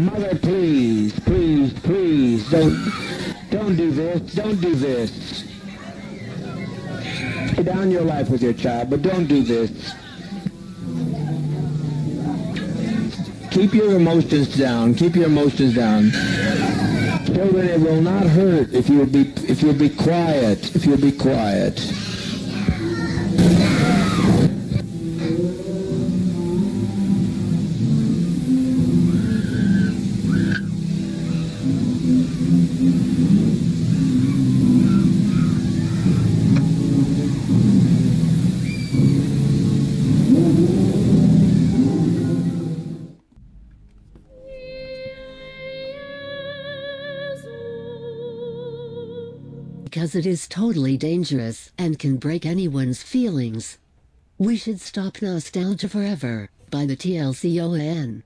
Mother, please, please, please, don't, don't do this, don't do this. Lay down your life with your child, but don't do this. Keep your emotions down. Keep your emotions down. Children, it will not hurt if you'll be if you'll be quiet. If you'll be quiet. Because it is totally dangerous and can break anyone's feelings. We should stop nostalgia forever by the TLCOAN.